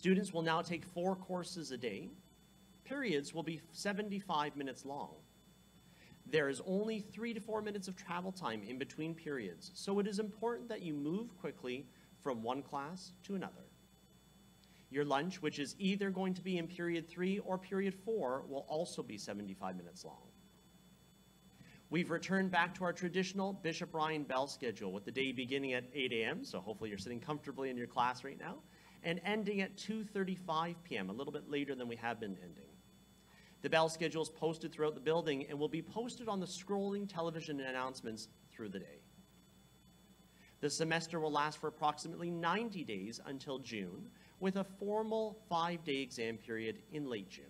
Students will now take four courses a day. Periods will be 75 minutes long. There is only three to four minutes of travel time in between periods, so it is important that you move quickly from one class to another. Your lunch, which is either going to be in period three or period four, will also be 75 minutes long. We've returned back to our traditional Bishop Ryan Bell schedule with the day beginning at 8 a.m., so hopefully you're sitting comfortably in your class right now, and ending at 2.35 p.m., a little bit later than we have been ending. The bell schedule is posted throughout the building and will be posted on the scrolling television announcements through the day. The semester will last for approximately 90 days until June, with a formal five-day exam period in late June.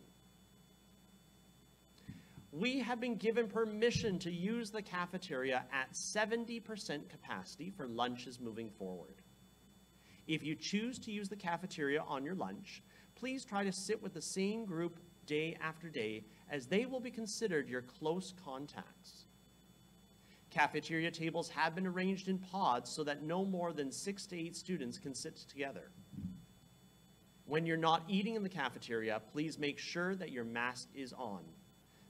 We have been given permission to use the cafeteria at 70% capacity for lunches moving forward. If you choose to use the cafeteria on your lunch, please try to sit with the same group day after day as they will be considered your close contacts. Cafeteria tables have been arranged in pods so that no more than six to eight students can sit together. When you're not eating in the cafeteria, please make sure that your mask is on.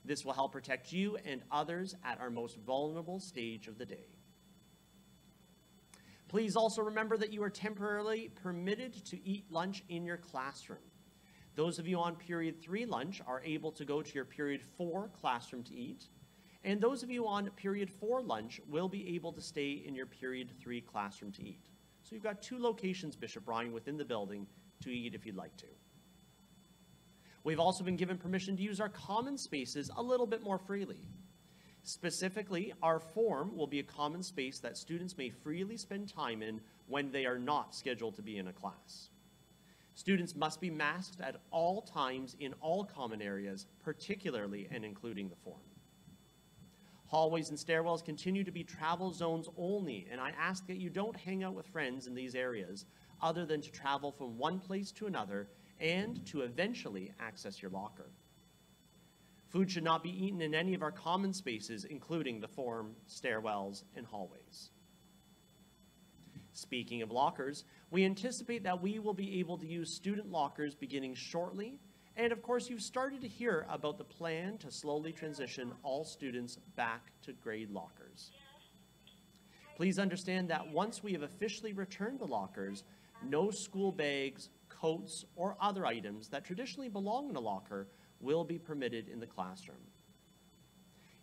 This will help protect you and others at our most vulnerable stage of the day. Please also remember that you are temporarily permitted to eat lunch in your classroom. Those of you on period three lunch are able to go to your period four classroom to eat, and those of you on period four lunch will be able to stay in your period three classroom to eat. So you've got two locations, Bishop Ryan, within the building to eat if you'd like to. We've also been given permission to use our common spaces a little bit more freely. Specifically, our forum will be a common space that students may freely spend time in when they are not scheduled to be in a class. Students must be masked at all times in all common areas, particularly and including the forum. Hallways and stairwells continue to be travel zones only, and I ask that you don't hang out with friends in these areas other than to travel from one place to another and to eventually access your locker. Food should not be eaten in any of our common spaces, including the forum, stairwells, and hallways. Speaking of lockers, we anticipate that we will be able to use student lockers beginning shortly, and of course you've started to hear about the plan to slowly transition all students back to grade lockers. Please understand that once we have officially returned the lockers, no school bags, coats, or other items that traditionally belong in a locker will be permitted in the classroom.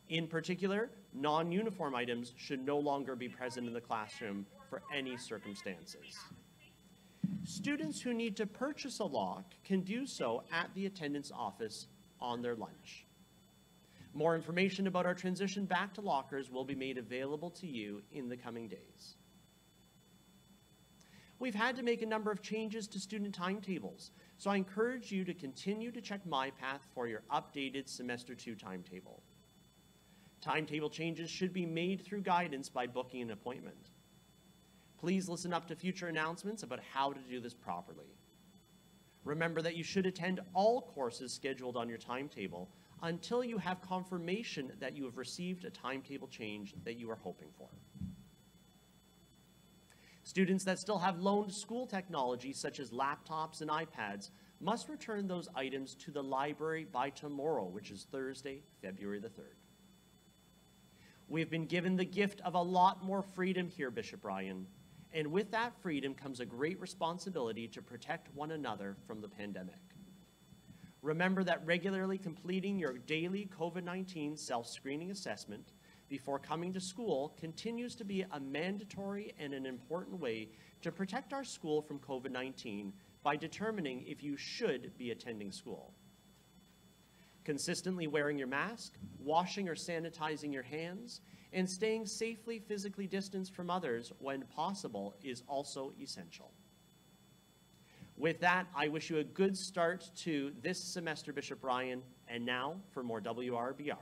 In particular, non-uniform items should no longer be present in the classroom for any circumstances. Students who need to purchase a lock can do so at the attendance office on their lunch. More information about our transition back to lockers will be made available to you in the coming days. We've had to make a number of changes to student timetables, so I encourage you to continue to check MyPath for your updated semester two timetable. Timetable changes should be made through guidance by booking an appointment. Please listen up to future announcements about how to do this properly. Remember that you should attend all courses scheduled on your timetable until you have confirmation that you have received a timetable change that you are hoping for. Students that still have loaned school technology, such as laptops and iPads, must return those items to the library by tomorrow, which is Thursday, February the 3rd. We've been given the gift of a lot more freedom here, Bishop Ryan, and with that freedom comes a great responsibility to protect one another from the pandemic. Remember that regularly completing your daily COVID-19 self-screening assessment before coming to school continues to be a mandatory and an important way to protect our school from COVID-19 by determining if you should be attending school. Consistently wearing your mask, washing or sanitizing your hands, and staying safely physically distanced from others when possible is also essential. With that, I wish you a good start to this semester, Bishop Ryan, and now for more WRBR.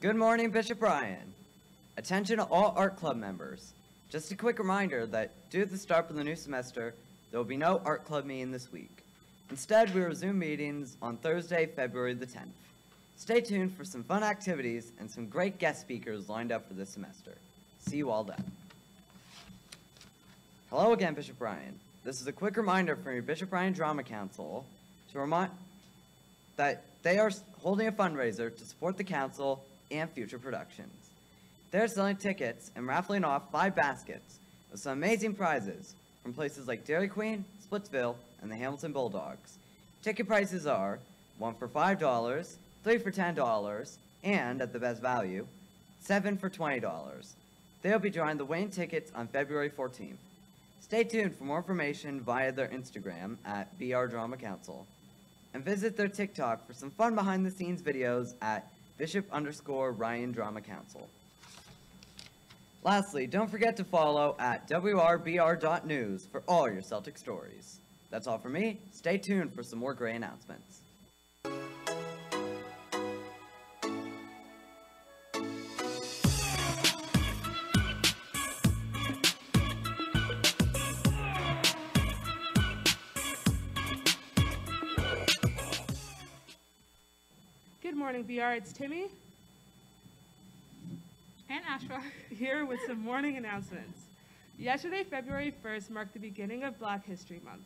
Good morning, Bishop Ryan. Attention to all art club members. Just a quick reminder that due to the start of the new semester, there will be no art club meeting this week. Instead, we resume meetings on Thursday, February the 10th. Stay tuned for some fun activities and some great guest speakers lined up for this semester. See you all then. Hello again, Bishop Ryan. This is a quick reminder from your Bishop Ryan Drama Council to remind that they are holding a fundraiser to support the council and future productions. They're selling tickets and raffling off five baskets with some amazing prizes from places like Dairy Queen, Splitsville, and the Hamilton Bulldogs. Ticket prices are one for $5, three for $10, and, at the best value, seven for $20. They'll be drawing the Wayne tickets on February 14th. Stay tuned for more information via their Instagram at BR Drama Council. And visit their TikTok for some fun behind the scenes videos at Bishop underscore Ryan Drama Council. Lastly, don't forget to follow at WRBR.news for all your Celtic stories. That's all for me. Stay tuned for some more great announcements. Morning, BR. It's Timmy and Ashra. here with some morning announcements. Yesterday, February 1st, marked the beginning of Black History Month.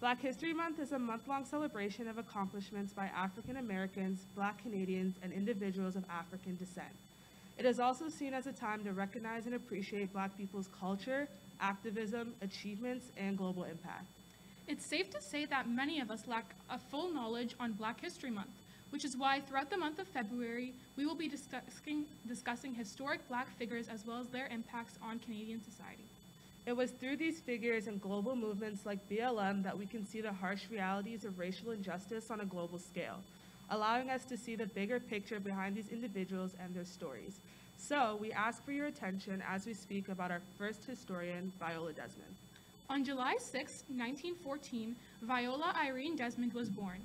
Black History Month is a month long celebration of accomplishments by African Americans, Black Canadians, and individuals of African descent. It is also seen as a time to recognize and appreciate Black people's culture, activism, achievements, and global impact. It's safe to say that many of us lack a full knowledge on Black History Month, which is why throughout the month of February, we will be discussing, discussing historic Black figures as well as their impacts on Canadian society. It was through these figures and global movements like BLM that we can see the harsh realities of racial injustice on a global scale, allowing us to see the bigger picture behind these individuals and their stories. So, we ask for your attention as we speak about our first historian, Viola Desmond. On July 6, 1914, Viola Irene Desmond was born.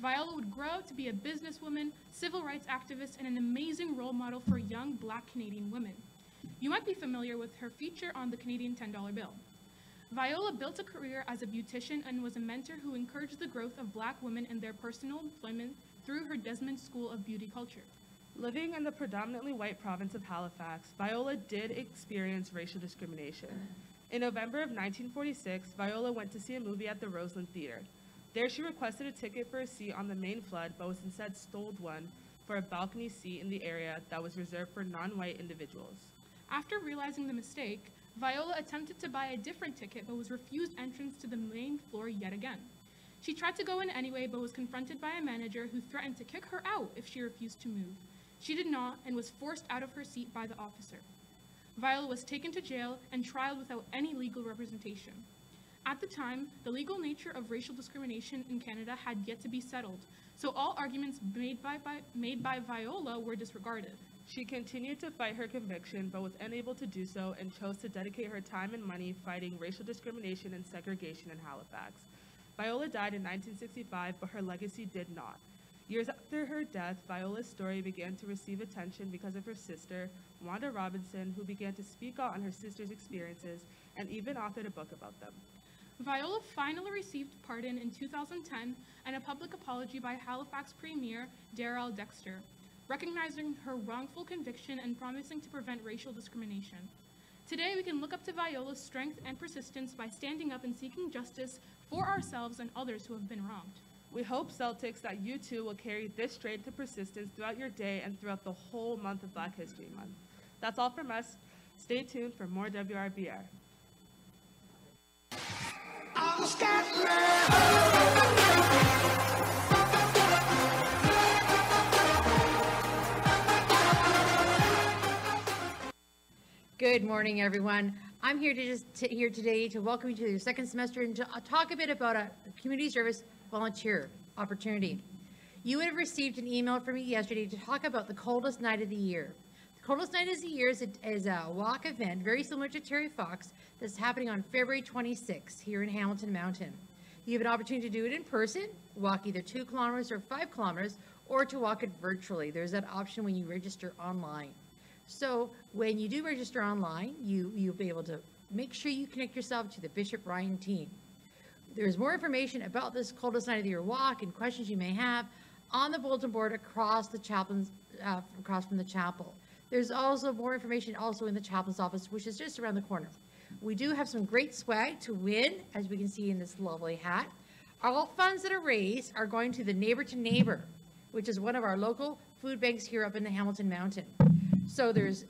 Viola would grow to be a businesswoman, civil rights activist, and an amazing role model for young Black Canadian women. You might be familiar with her feature on the Canadian $10 bill. Viola built a career as a beautician and was a mentor who encouraged the growth of Black women in their personal employment through her Desmond School of Beauty Culture. Living in the predominantly white province of Halifax, Viola did experience racial discrimination. In November of 1946, Viola went to see a movie at the Roseland Theater. There, she requested a ticket for a seat on the main flood, but was instead stoled one for a balcony seat in the area that was reserved for non white individuals. After realizing the mistake, Viola attempted to buy a different ticket but was refused entrance to the main floor yet again. She tried to go in anyway but was confronted by a manager who threatened to kick her out if she refused to move. She did not and was forced out of her seat by the officer. Viola was taken to jail and tried without any legal representation. At the time, the legal nature of racial discrimination in Canada had yet to be settled, so all arguments made by, by, made by Viola were disregarded. She continued to fight her conviction, but was unable to do so and chose to dedicate her time and money fighting racial discrimination and segregation in Halifax. Viola died in 1965, but her legacy did not. Years after her death, Viola's story began to receive attention because of her sister, Wanda Robson, who began to speak out on her sister's experiences and even authored a book about them. Viola finally received pardon in 2010 and a public apology by Halifax Premier Darrell Dexter, recognizing her wrongful conviction and promising to prevent racial discrimination. Today, we can look up to Viola's strength and persistence by standing up and seeking justice for ourselves and others who have been wronged. We hope, Celtics, that you too will carry this strength and persistence throughout your day and throughout the whole month of Black History Month. That's all from us. Stay tuned for more WRBR. Good morning, everyone. I'm here to just to, here today to welcome you to your second semester and to uh, talk a bit about a community service volunteer opportunity. You would have received an email from me yesterday to talk about the coldest night of the year. Coldest night of the year is a, is a walk event very similar to Terry Fox that's happening on February 26th here in Hamilton Mountain. You have an opportunity to do it in person, walk either two kilometers or five kilometers, or to walk it virtually. There's that option when you register online. So when you do register online, you, you'll be able to make sure you connect yourself to the Bishop Ryan team. There's more information about this coldest night of the year walk and questions you may have on the bulletin board across the chaplain's, uh, across from the chapel. There's also more information also in the chaplain's office, which is just around the corner. We do have some great swag to win, as we can see in this lovely hat. All funds that are raised are going to the Neighbor to Neighbor, which is one of our local food banks here up in the Hamilton Mountain. So there's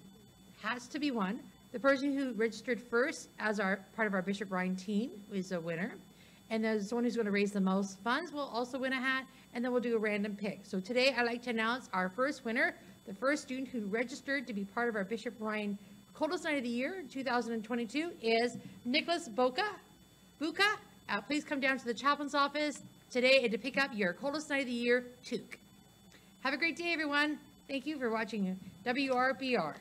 hats to be won. The person who registered first as our, part of our Bishop Ryan team is a winner. And the one who's going to raise the most funds will also win a hat, and then we'll do a random pick. So today, I'd like to announce our first winner, the first student who registered to be part of our Bishop Ryan Coldest Night of the Year 2022 is Nicholas Boca. Buka, uh, please come down to the chaplain's office today and to pick up your Coldest Night of the Year toque. Have a great day, everyone. Thank you for watching WRBR.